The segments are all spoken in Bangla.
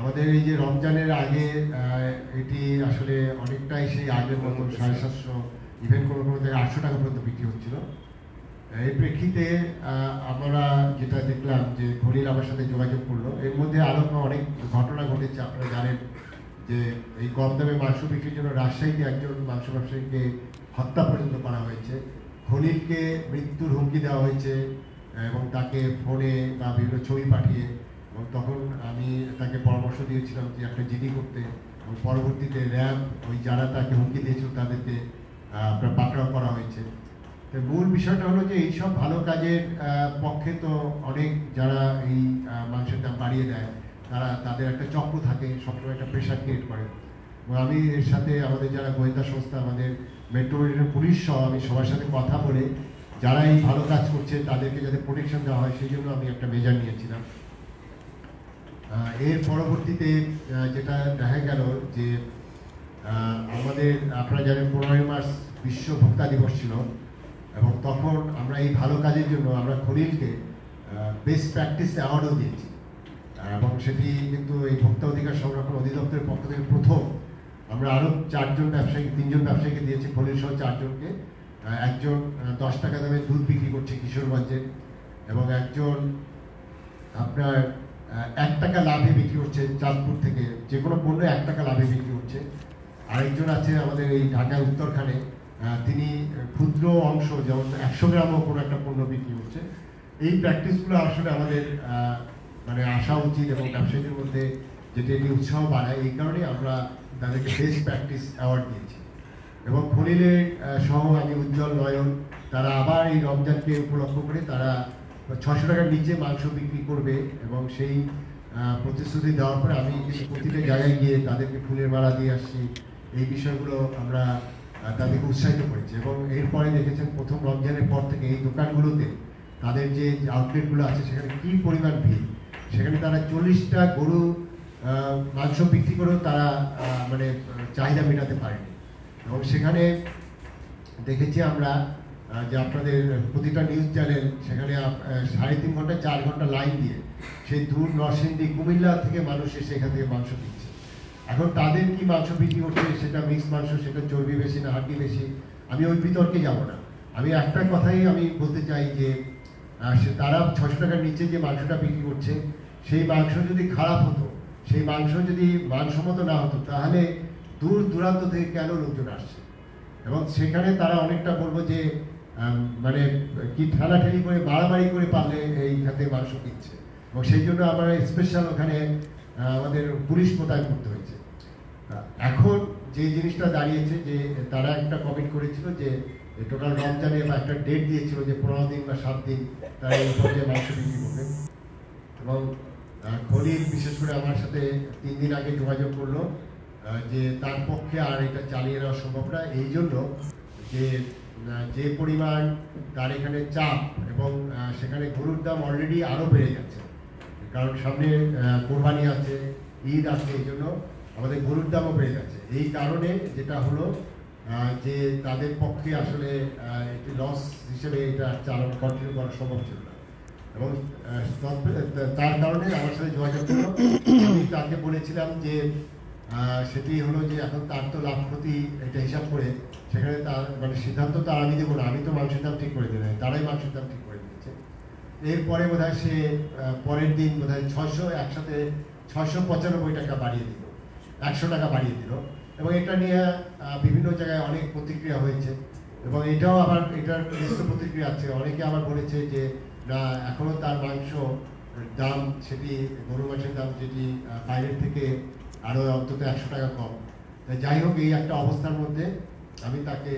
আমাদের এই যে রমজানের আগে এটি আসলে অনেকটাই সেই আগের মতো সাড়ে সাতশো ইভেন কোনো কোনো জায়গায় আটশো টাকা পর্যন্ত বিক্রি হচ্ছিল। এই প্রেক্ষিতে আমরা যেটা দেখলাম যে খলিল আমার সাথে যোগাযোগ করল। এর মধ্যে আরও অনেক ঘটনা ঘটেছে আপনারা জানেন যে এই কম দামে মাংস বিক্রির জন্য রাজশাহীতে একজন মাংস ব্যবসায়ীকে হত্যা পর্যন্ত করা হয়েছে। খলিলকে মৃত্যুর হুমকি দেওয়া হয়েছে এবং তাকে ফোনে বা বিভিন্ন ছবি পাঠিয়ে এবং তখন আমি তাকে পরামর্শ দিয়েছিলাম যে একটা জিডি করতে। এবং পরবর্তীতে র্যাব ওই যারা তাকে হুমকি দিয়েছিল, তাদেরকে পাকড়াও করা হয়েছে। তো মূল বিষয়টা হলো যে, এইসব ভালো কাজের পক্ষে তো অনেক যারা এই মাংসের দাম বাড়িয়ে দেয়, তারা, তাদের একটা চক্র থাকে, সবসময় একটা প্রেশার ক্রিয়েট করে। এবং আমি এর সাথে আমাদের যারা গোয়েন্দা সংস্থা, আমাদের মেট্রোপলিটন পুলিশ সহ আমি সবার সাথে কথা বলে, যারা এই ভালো কাজ করছে, তাদেরকে যাতে প্রোটেকশন দেওয়া হয়, সেই জন্য আমি একটা মেজার নিয়েছিলাম। এর পরবর্তীতে যেটা দেখা গেল যে আমাদের, আপনারা জানেন পনেরোই মার্চ বিশ্ব ভোক্তা দিবস ছিল এবং তখন আমরা এই ভালো কাজের জন্য আমরা খলিলকে বেস্ট প্র্যাকটিস অ্যাওয়ার্ডও দিয়েছি। এবং সেটি কিন্তু এই ভোক্তা অধিকার সংরক্ষণ অধিদপ্তরের পক্ষ থেকে প্রথম আমরা আরও চারজন ব্যবসায়ী, তিনজন ব্যবসায়ীকে দিয়েছি, খলিল সহ চারজনকে। একজন দশ টাকা দামে দুধ বিক্রি করছে কিশোরগঞ্জে এবং একজন আপনার এক টাকা লাভে বিক্রি হচ্ছে চাঁদপুর থেকে। যে কোনো পণ্য এক টাকা লাভে বিক্রি হচ্ছে। আরেকজন আছে আমাদের এই ঢাকায় উত্তরখানে তিনি ক্ষুদ্র অংশ, যেমন একশো গ্রামও কোনো একটা পণ্য বিক্রি হচ্ছে। এই প্র্যাকটিসগুলো আসলে আমাদের মানে আসা উচিত এবং ব্যবসায়ীদের মধ্যে যেটা এটি উৎসাহ বাড়ায়, এই কারণে আমরা তাদেরকে বেস্ট প্র্যাকটিস অ্যাওয়ার্ড দিয়েছি। এবং খলিলের সহ আমি উজ্জ্বল নয়ন, তারা আবার এই রমজানকে উপলক্ষ করে তারা ছশো টাকার নিচে মাংস বিক্রি করবে এবং সেই প্রতিশ্রুতি দেওয়ার পরে আমি প্রতিটা জায়গায় গিয়ে তাদেরকে ফুলের মালা দিয়ে আসছি। এই বিষয়গুলো আমরা তাদেরকে উৎসাহিত করেছি এবং এরপরে দেখেছেন প্রথম রমজানের পর থেকে এই দোকানগুলোতে তাদের যে আউটলেটগুলো আছে, সেখানে কী পরিমাণ ভিড়? সেখানে তারা চল্লিশটা গরু মাংস বিক্রি করেও তারা মানে চাহিদা মেটাতে পারেনি। এবং সেখানে দেখেছি আমরা যে আপনাদের প্রতিটা নিউজ চ্যানেল সেখানে সাড়ে তিন ঘণ্টা, চার ঘণ্টা লাইন দিয়ে সেই দূর নরসিংদী, কুমিল্লা থেকে মানুষ এসে এখান থেকে মাংস কিনছে এখন তাদের কি মাংস বিক্রি করছে সেটা মিক্স মাংস, সেটা চর্বি বেশি না, হাড্ডি বেশি? আমি ওই বিতর্কে যাব না। আমি একটা কথাই আমি বলতে চাই যে সে- তারা ছশো টাকার নিচে যে মাংসটা বিক্রি করছে, সেই মাংস যদি খারাপ হতো, সেই মাংস যদি মানসম্মত না হতো, তাহলে দূর দূরান্ত থেকে কেন লোকজন আসছে? এবং সেখানে তারা অনেকটা বলব যে মানে কি ঠেলাঠেলি করে বাড়াবাড়ি করে পারলে এই খাতে মাংস কিনছে। এবং সেই জন্য আমরা স্পেশাল ওখানে আমাদের পুলিশ মোতায়েন করতে হয়েছে। এখন যে জিনিসটা দাঁড়িয়েছে, যে তারা একটা কমিট করেছিল যে টোটাল রমজানে বা একটা ডেট দিয়েছিল যে পনেরো দিন বা সাত দিন তারা এই পর্যায়ে মাংস বিক্রি করবে। এবং খলিল বিশেষ করে আমার সাথে তিন দিন আগে যোগাযোগ করল যে তার পক্ষে আর এটা চালিয়ে নেওয়া সম্ভব না। এই জন্য যে যে পরিমাণ তার এখানে চাপ এবং সেখানে গরুর দাম অলরেডি আরও বেড়ে যাচ্ছে। কারণ সামনে কোরবানি আছে, ঈদ আছে, এই জন্য আমাদের গরুর দামও বেড়ে যাচ্ছে। এই কারণে যেটা হলো যে তাদের পক্ষে আসলে একটি লস হিসেবে এটা চালানো কন্টিনিউ করা সম্ভব ছিল না। এবং তার কারণে আমার সাথে যোগাযোগ করল। আমি তাকে বলেছিলাম যে সেটি হলো যে এখন তার তো লাভ ক্ষতি, এটা হিসাব করে সেখানে তার মানে সিদ্ধান্ত তো আর আমি দেবো না আমি তো মাংসের দাম ঠিক করে নাই, তারাই মাংসের দাম ঠিক করে দিয়েছে। এরপরে বোধ হয় সে পরের দিন বোধ হয় ছশো একসাথে ছশো পঁচানব্বই টাকা বাড়িয়ে দিল একশো টাকা বাড়িয়ে দিল। এবং এটা নিয়ে বিভিন্ন জায়গায় অনেক প্রতিক্রিয়া হয়েছে। এবং এটাও আবার এটার মিশ্র প্রতিক্রিয়া আছে। অনেকে আবার বলেছে যে না এখনও তার মাংস দাম সেটি গরু মাংসের দাম যেটি বাইরের থেকে আরও অন্তত একশো টাকা কম। যাই হোক এই একটা অবস্থার মধ্যে আমি তাকে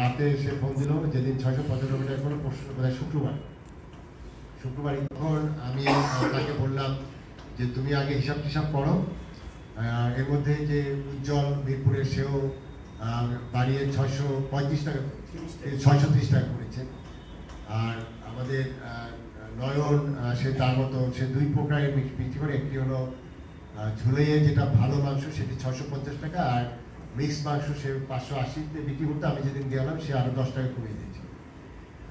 রাতে সে ফোন দিল যেদিন ছয়শো পঁচানব্বই টাকা করে পরশু বোধহয় শুক্রবার। শুক্রবার তখন আমি তাকে বললাম যে তুমি আগে হিসাব টিসাব করো এর মধ্যে যে উজ্জ্বল মিরপুরের সেও বাড়িয়ে ছয়শো পঁয়ত্রিশ টাকা ছয়শো ত্রিশ টাকা করেছে। আর আমাদের নয়ন সে তার মতো, সে দুই প্রকারের বিক্রি করে, একটি হলো ঝুলিয়ে যেটা ভালো মাংস, সেটি ছশো পঞ্চাশ টাকা, আর মিক্স মাংস সে পাঁচশো আশিতে বিক্রি করতে আমি যেদিন গেলাম, সে আরও দশ টাকা কমিয়ে দিয়েছে।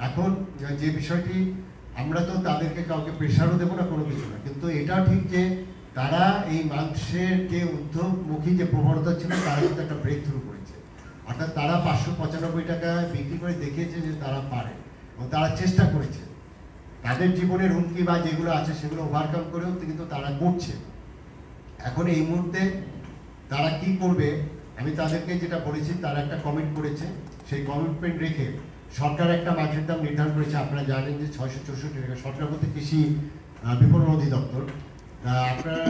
এখন যে বিষয়টি আমরা তো তাদেরকে কাউকে প্রেশারও দেবো না, কোনো কিছু না। কিন্তু এটা ঠিক যে তারা এই মাংসের যে উদ্যোগমুখী যে প্রবণতা ছিল, তারা কিন্তু একটা ব্রেক থ্রু করেছে। অর্থাৎ তারা পাঁচশো পঁচানব্বই টাকা বিক্রি করে দেখিয়েছে যে তারা পারে এবং তারা চেষ্টা করেছে। তাদের জীবনের হুমকি বা যেগুলো আছে, সেগুলো ওভারকাম করেও কিন্তু তারা করছে। এখন এই মুহূর্তে তারা কি করবে? আমি তাদেরকে যেটা বলেছি, তারা একটা কমিট করেছে। সেই কমিটমেন্ট রেখে সরকার একটা মাংসের দাম নির্ধারণ করেছে। আপনারা জানেন যে ছয়শো চৌষট্টি টাকা সরকার বলতে কৃষি বিপণন অধিদপ্তর। আপনারা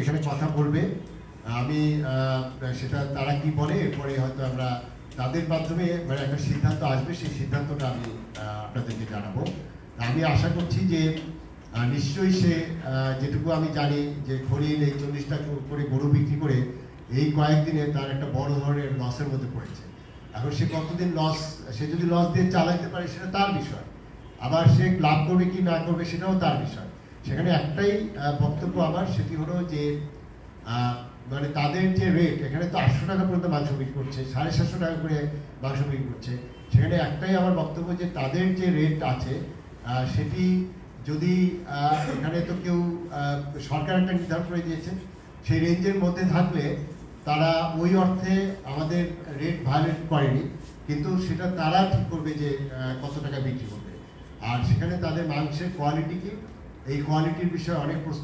এখানে কথা বলবে, আমি সেটা তারা কি বলে, এরপরে হয়তো আমরা তাদের মাধ্যমে মানে একটা সিদ্ধান্ত আসবে। সেই সিদ্ধান্তটা আমি আপনাদেরকে জানাব। আমি আশা করছি যে নিশ্চয়ই সে যেটুকু আমি জানি যে হরিণ এই চল্লিশ টাকা করে গরু বিক্রি করে এই কয়েকদিনে তার একটা বড় ধরনের লসের মধ্যে পড়েছে। এখন সে কতদিন লস সে যদি লস দিয়ে চালাইতে পারে, সেটা তার বিষয়। আবার সে লাভ করবে কি না করবে, সেটাও তার বিষয়। সেখানে একটাই বক্তব্য আমার, সেটি হলো যে মানে তাদের যে রেট এখানে তো আটশো টাকা পর্যন্ত মাংস বিক্রি করছে, সাড়ে সাতশো টাকা করে মাংস বিক্রি করছে। সেখানে একটাই আমার বক্তব্য যে, তাদের যে রেট আছে সেটি যদি এখানে তো কেউ সরকার একটা নির্ধারণ করে দিয়েছে সেই রেঞ্জের মধ্যে থাকলে তারা ওই অর্থে আমাদের রেট ভায়োলেট করেনি, কিন্তু সেটা তারা ঠিক করবে যে কত টাকা বিক্রি করবে। আর সেখানে তাদের মাংসের কোয়ালিটি কি? এই কোয়ালিটির বিষয়ে অনেক প্রশ্ন